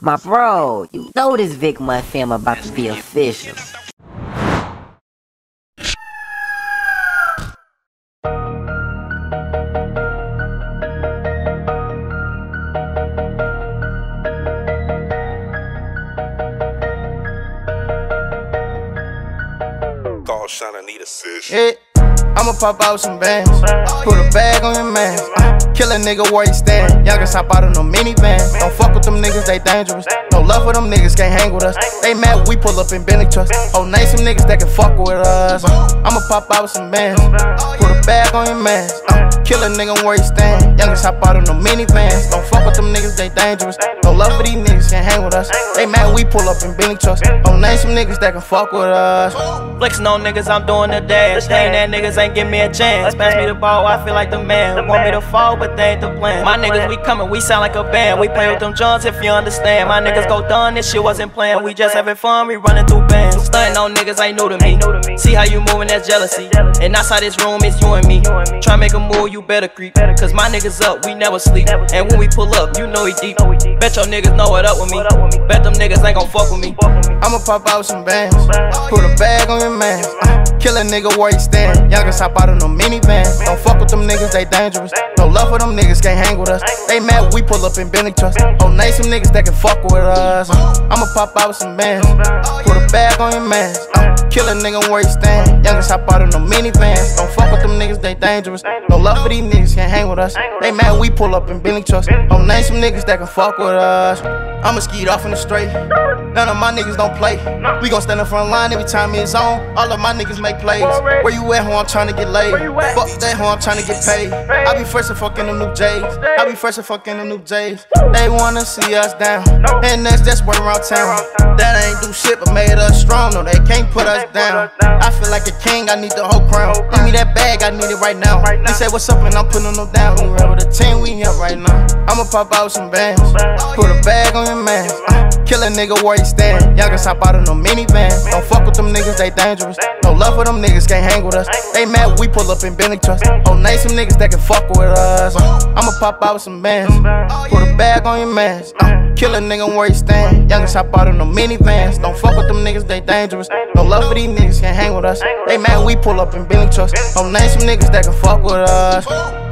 My bro, you know this VickMont film about to be official. Call Shana need a session. I'ma pop out some bands. Put a bag on your man. Kill a nigga where he stand. Y'all can hop out of no minivan. Don't fuck with them niggas, they dangerous. No love for them niggas, can't hang with us. They mad we pull up in Bentley trucks. Oh, name some niggas that can fuck with us. I'ma pop out some bands. Put a bag on your man. Kill a nigga where he stand. Y'all can hop out of no minivans. Don't fuck with them niggas, they dangerous. No love for these niggas, can't hang with us. They mad we pull up in Bentley trucks. Oh, name some niggas that can fuck with us. Flexing on niggas, I'm doing the dash. Ain't that niggas ain't give me a chance. Pass me the ball, I feel like the man. Want me to fall, but they ain't the plan. My niggas, we coming, we sound like a band. We play with them Johns if you understand. My niggas go done, this shit wasn't planned. We just having fun, we running through bands. Stunting on niggas ain't new to me. See how you moving, that's jealousy. And outside this room, it's you and me. Try make a move, you better creep. Cause my niggas up, we never sleep. And when we pull up, you know he deep. Bet your niggas know what up with me. Bet them niggas ain't gon' fuck with me. I'ma pop out some bands. Put a bag on your man. Uh, kill a nigga where he stand. Youngest hop out of no minivan. Don't fuck with them niggas, they dangerous. No love for them niggas, can't hang with us. They mad we pull up in Bentley trucks. Oh, name some niggas that can fuck with us. I'ma pop out with some bands. Put a bag on your man. Kill a nigga where he stand. Youngest hop out of no minivan. Don't fuck with them niggas, they dangerous. No love for these niggas, can't hang with us. They mad we pull up in Bentley trucks. Oh, name some niggas that can fuck with us. I'ma skeet off in the straight. None of my niggas don't play. We gon' stand in front line every time it's on. All of my niggas make plays. Where you at, ho? I'm tryna get laid. Fuck that, ho? I'm tryna get paid. I be fresh and fucking them new J's. I be fresh and fucking them new J's. They wanna see us down. And that's just word around town. That ain't do shit but made us strong. No, they can't put us down. I feel like a king, I need the whole crown. Give me that bag, I need it right now. They say what's up and I'm putting them down. We with a team, we up right now. I'ma pop out some bands. Put a bag on your man. Kill a nigga where he stand. Youngest hop out of no minivan. Don't fuck with them niggas, they dangerous. No love for them niggas, can't hang with us. They mad we pull up in Bentley trucks. Oh, name some niggas that can fuck with us. I'ma pop out with some bands. Put a bag on your man. Uh, kill a nigga where he stand. Youngest hop out of no minivans. Don't fuck with them niggas, they dangerous. No love for these niggas, can't hang with us. They mad we pull up in Bentley trucks. Oh, name some niggas that can fuck with us.